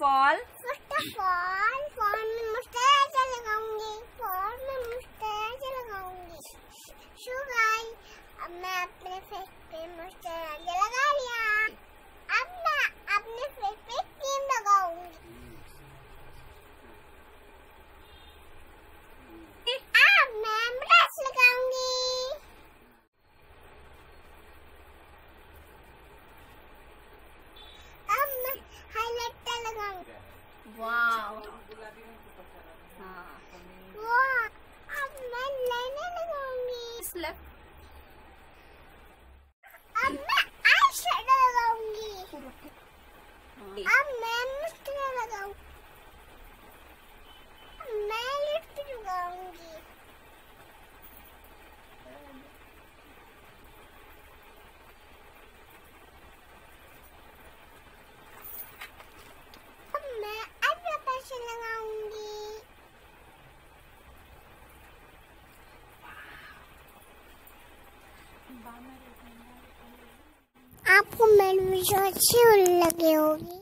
Fall all first of all phone में moustache लगाऊँगी phone में मुस्टैच लगाऊँगी शुभ गाइस अब मैं अपने फेस पे मुस्टैच आपको मेरी वीडियो अच्छी लगी होगी।